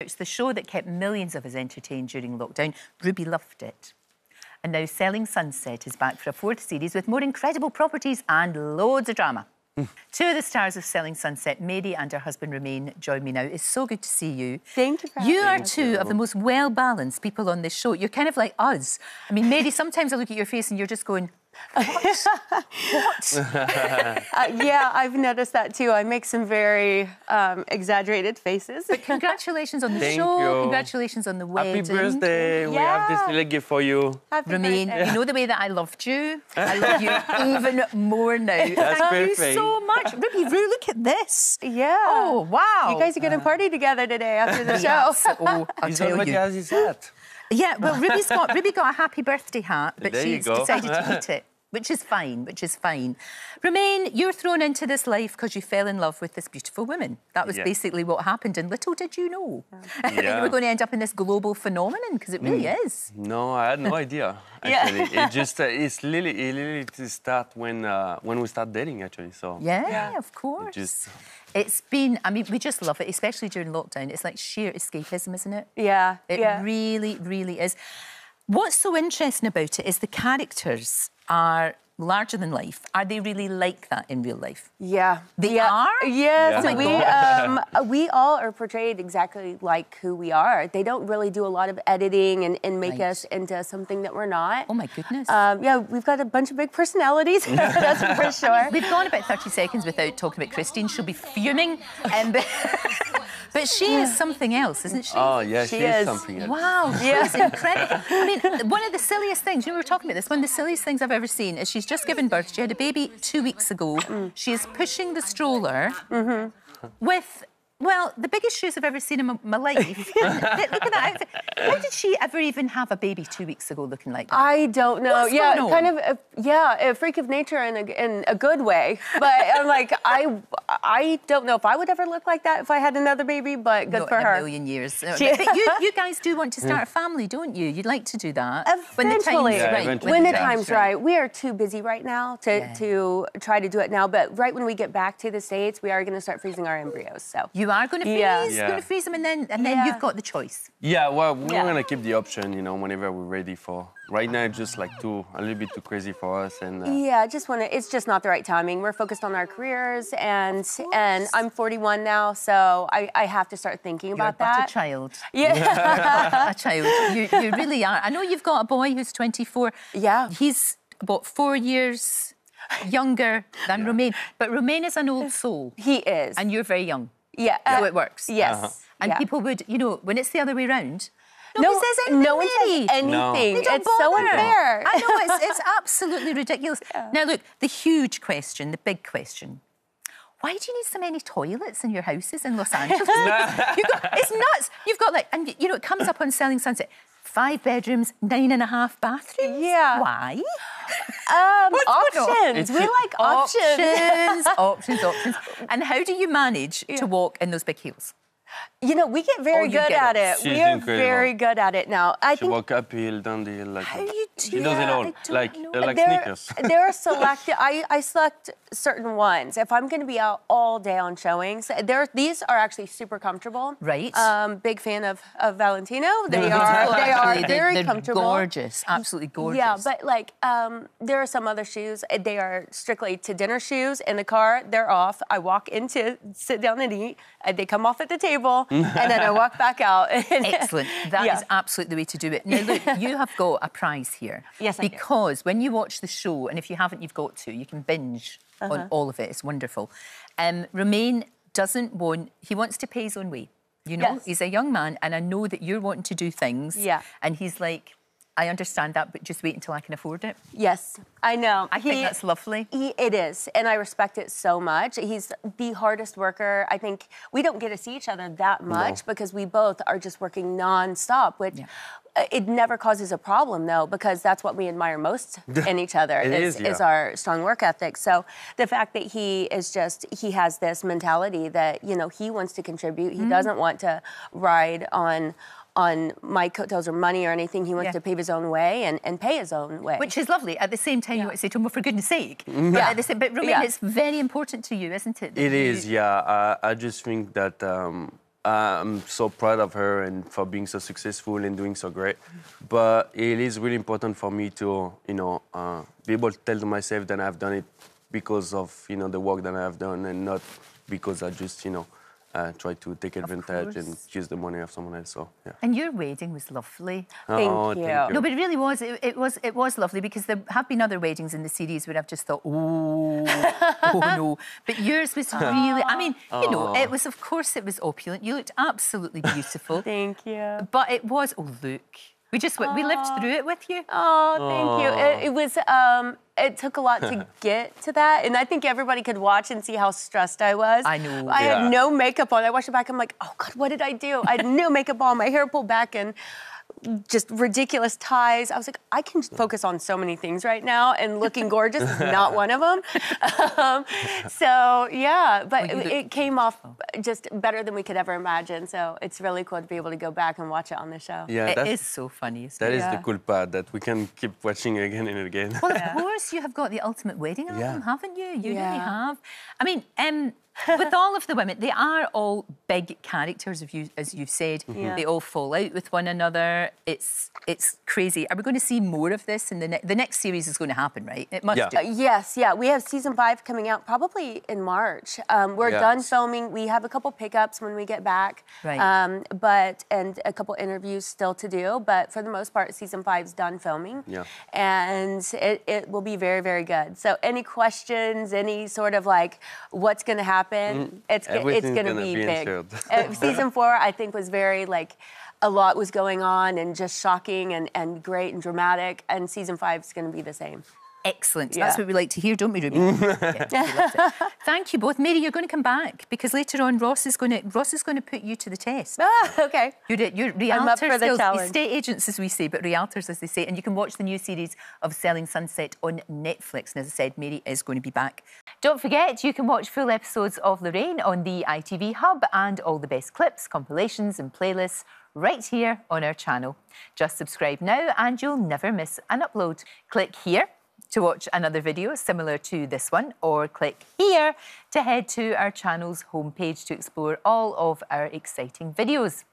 It's the show that kept millions of us entertained during lockdown. Ruby loved it. And now Selling Sunset is back for a fourth series with more incredible properties and loads of drama. Hmm. Two of the stars of Selling Sunset, Mary and her husband Romain, join me now. It's so good to see you. Thank you for You are me. two of the most well balanced people on this show. You're kind of like us. I mean, Mary, sometimes I look at your face and you're just going, what? what? Uh, yeah, I've noticed that too. I make some very um, exaggerated faces. But Congratulations on the Thank show. you. Congratulations on the wedding. Happy birthday. We have this Yeah. little gift for you. Happy Romain, birthday. you know the way that I loved you? I love you even more now. That's Thank you so much. Ruby Roo, look at this. Yeah. Oh, wow. You guys are going to party together today after the show. Yes. Oh, I'll He's tell already you. has his hat. Yeah, well, Ruby's got, Ruby got a happy birthday hat, but There she's decided to eat it. Which is fine, which is fine. Romain, you're thrown into this life because you fell in love with this beautiful woman. That was Yeah. basically what happened, and little did you know that you Yeah. were going to end up in this global phenomenon, because it really is. No, I had no idea. Yeah. Actually, it just uh, it's literally it literally to start when uh, when we start dating. Actually, so Yeah, Yeah. of course. just- It's been, I mean, we just love it, especially during lockdown. It's like sheer escapism, isn't it? Yeah. It yeah. really, really is. What's so interesting about it is the characters are larger than life. Are they really like that in real life? Yeah. They yeah. are? Yes. Yeah. We um, we all are portrayed exactly like who we are. They don't really do a lot of editing and, and make Right. us into something that we're not. Oh my goodness. Um, yeah, we've got a bunch of big personalities. that's for sure. We've gone about 30 seconds without talking about Christine. She'll be fuming. Um, but, but she is something else, isn't she? oh yeah, She she, is is. something. else. Wow, she's incredible. I mean, one of the silliest things, you know, we were talking about this, one of the silliest things I've ever seen is she's just given birth. She had a baby two weeks ago. Mm. She is pushing the stroller mm-hmm. with, well, the biggest shoes I've ever seen in my, my life. Look at that outfit. How did she ever even have a baby two weeks ago looking like that? I don't know. What's yeah, going kind of. A, yeah, a freak of nature in a, in a good way. But I'm like, I I don't know if I would ever look like that if I had another baby. But good Not for in her. a million years. She- But, but you, you guys do want to start a family, don't you? You'd like to do that. eventually. When the time's Yeah, right. eventually. When the time's right. We are too busy right now to, Yeah. to try to do it now. But right when we get back to the States, we are going to start freezing our embryos. So You are going to freeze, Yeah. going to freeze them, and then and then Yeah. you've got the choice. Yeah, well, we're Yeah. gonna keep the option, you know, whenever we're ready for. Right now, it's just like too a little bit too crazy for us, and uh, yeah, I just want to. It's just not the right timing. We're focused on our careers, and and I'm 41 now, so I, I have to start thinking You're about but that. a child. Yeah. a child. You, you really are. I know you've got a boy who's 24. Yeah. He's about four years younger than Romain. But Romain is an old soul, he is. and you're very young. Yeah. So uh, it works. Yes. And yeah. people would, you know, when it's the other way round, no, nobody says anything. no one says really. anything. No. They don't It's so unfair. I know it's, it's absolutely ridiculous. Now, look, the huge question, the big question. Why do you need so many toilets in your houses in Los Angeles? You've got, it's nuts. You've got like, and you know, it comes up on Selling Sunset. Five bedrooms, nine and a half bathrooms. Yeah. Why? Um, on? options. We like options. Options, options, options. And how do you manage to walk in those big heels? You know, we get very Oh, good get at it. it. We are incredible. very good at it now. I she think walk uphill, down the hill, like How do you she do does it all, like know. uh, like there, sneakers. there are selected. I, I select certain ones. If I'm going to be out all day on showings, there these are actually super comfortable. Right. Um, big fan of, of Valentino. They Those are they are actually- very they're comfortable. Gorgeous, absolutely gorgeous. Yeah, but like um, there are some other shoes. uh, They are strictly to dinner shoes. In the car, they're off. I walk into, sit down and eat. They come off at the table, and then I walk back out. Excellent. That is Yeah. absolutely the way to do it. Now, look, you have got a prize here. Yes, I do. Because when you watch the show, and if you haven't, you've got to, you can binge Uh-huh. on all of it. It's wonderful. Um, Romain doesn't want, he wants to pay his own way. You know, Yes. he's a young man, and I know that you're wanting to do things. Yeah. And he's like, I understand that, but just wait until I can afford it. Yes, I know. I think that's lovely. He, it is, and I respect it so much. He's the hardest worker. I think we don't get to see each other that much because we both are just working nonstop, which Yeah. uh, it never causes a problem though, because that's what we admire most in each other It is, is, yeah. is our strong work ethic. So the fact that he is just he has this mentality that you know he wants to contribute. He doesn't want to ride on. On my coattails or money or anything, he wants Yeah. to pave his own way and, and pay his own way. Which is lovely. At the same time, you want to say to him, well, for goodness sake. Mm-hmm. But, Yeah. at the same, but Romain, Yeah. it's very important to you, isn't it? that It you- is, yeah. I, I just think that um, I'm so proud of her and for being so successful and doing so great. But it is really important for me to, you know, uh, be able to tell to myself that I've done it because of, you know, the work that I've done and not because I just, you know, uh, try to take advantage and course. use the money of someone else. So yeah. And your wedding was lovely. Thank Oh, you. No, but it really was. It, it was. It was lovely because there have been other weddings in the series where I've just thought, oh, oh no. But yours was really. I mean, you know, it was. Of course, it was opulent. You looked absolutely beautiful. Thank you. but it was. Oh, look. We just went- we lived through it with you. Oh, thank you. It, it was. Um, it took a lot to get to that, and I think everybody could watch and see how stressed I was. I know. I Yeah. had no makeup on. I watched it back. I'm like, oh God, what did I do? I had no makeup on. My hair pulled back and just ridiculous ties. I was like, I can focus on so many things right now, and looking gorgeous is not one of them. Um, so yeah, but Well, it, look it came off just better than we could ever imagine. So it's really cool to be able to go back and watch it on the show. Yeah, It that's, so funny. isn't that it? is the cool part that we can keep watching again and again. Well, of course, you have got the ultimate wedding album, Yeah. haven't you? You really have. I mean, um, with all of the women, they are all big characters, if you, as you've said. Yeah. They all fall out with one another. It's it's crazy. Are we going to see more of this in the next? The next series is going to happen, right? It must. Yeah. do. Uh, yes, yeah. We have season five coming out probably in March. Um, we're Yeah. done filming. We have a couple pickups when we get back. Right. Um, but and a couple interviews still to do. But for the most part, season five's done filming. Yeah. And it, it will be very, very good. So any questions, any sort of like what's gonna happen, it's it's gonna, gonna be, be big. Uh, season four, I think, was very like a lot was going on and just shocking and, and great and dramatic. And season five is going to be the same. Excellent. That's what we like to hear, don't we, Ruby? Yeah, we loved it. Thank you both. Mary, you're going to come back because later on Ross is going to Ross is going to put you to the test. Ah, okay. You're, you're realtor I'm up for the skills, estate agents, as we say, but realtors, as they say. And you can watch the new series of Selling Sunset on Netflix. And as I said, Mary is going to be back. Don't forget, you can watch full episodes of Lorraine on the ITV Hub and all the best clips, compilations, and playlists right here on our channel. Just subscribe now and you'll never miss an upload. Click here to watch another video similar to this one, or click here to head to our channel's homepage to explore all of our exciting videos.